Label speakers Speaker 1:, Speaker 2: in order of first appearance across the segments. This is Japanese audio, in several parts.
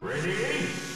Speaker 1: Ready?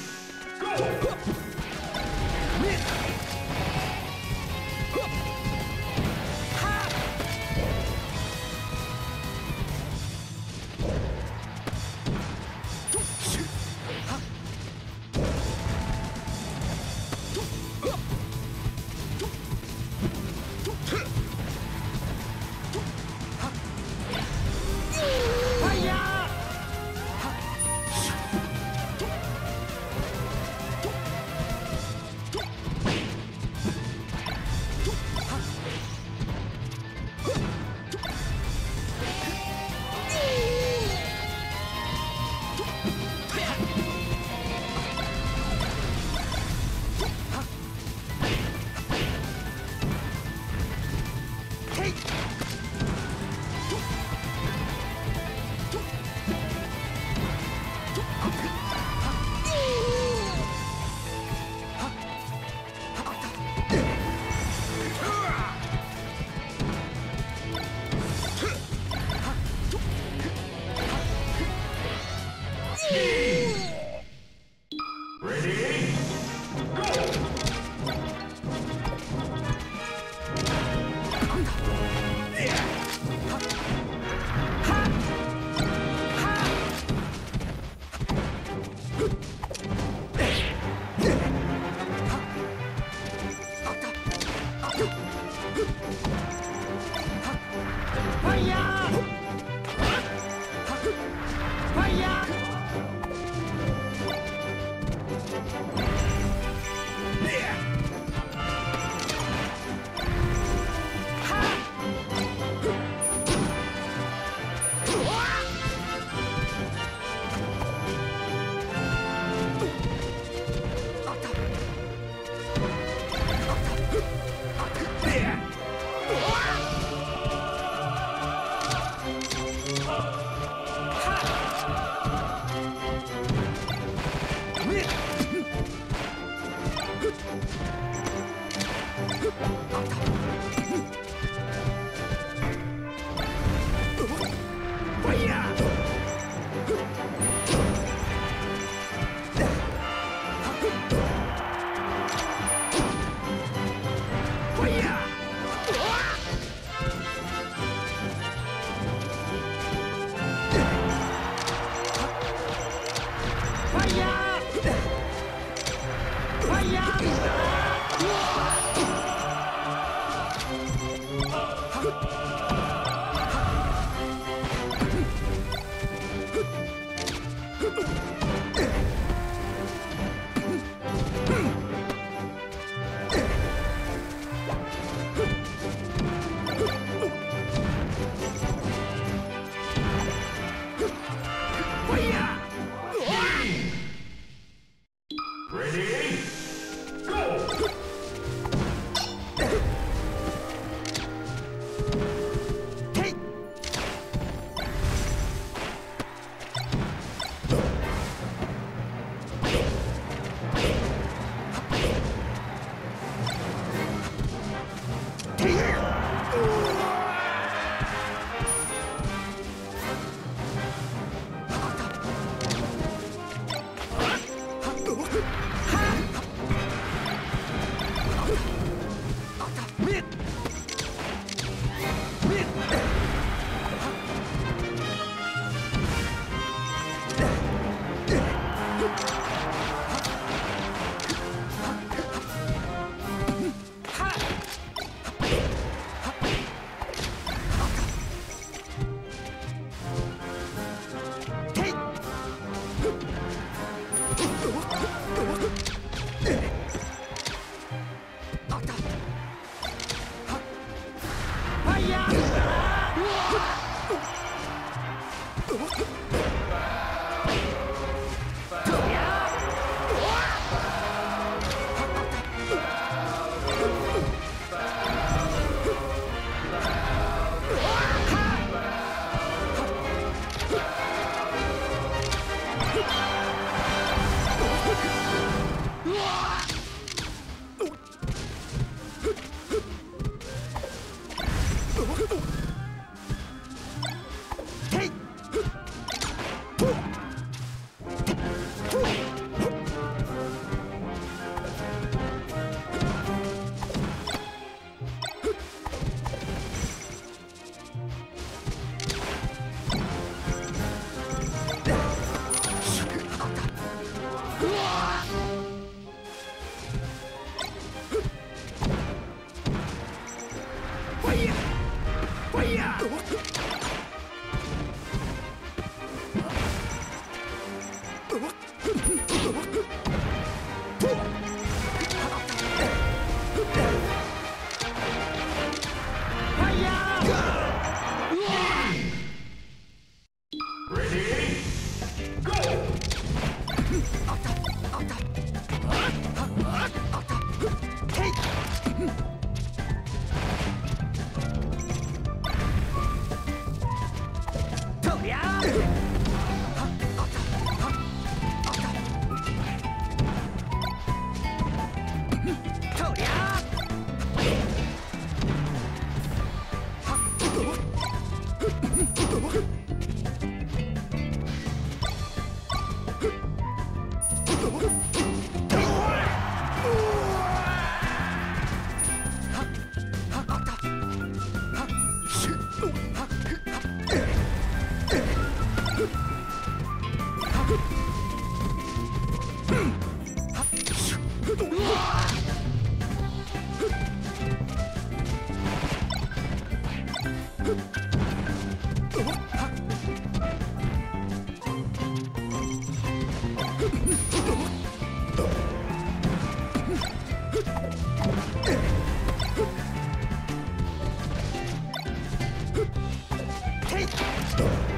Speaker 1: Stop.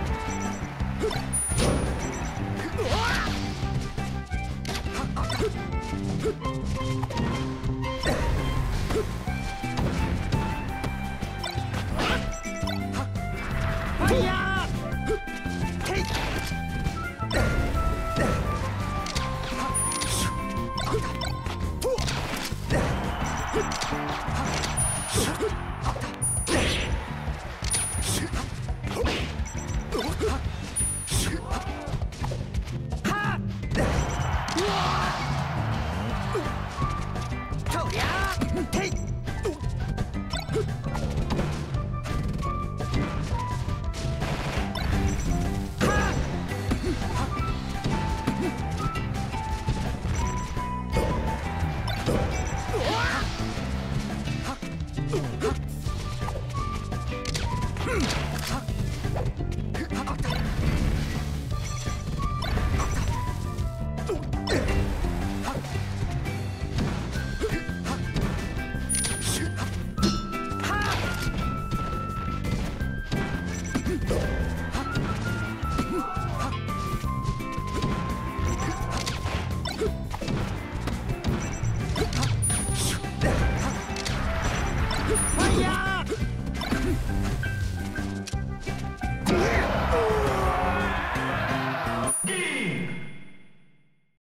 Speaker 1: Ugh!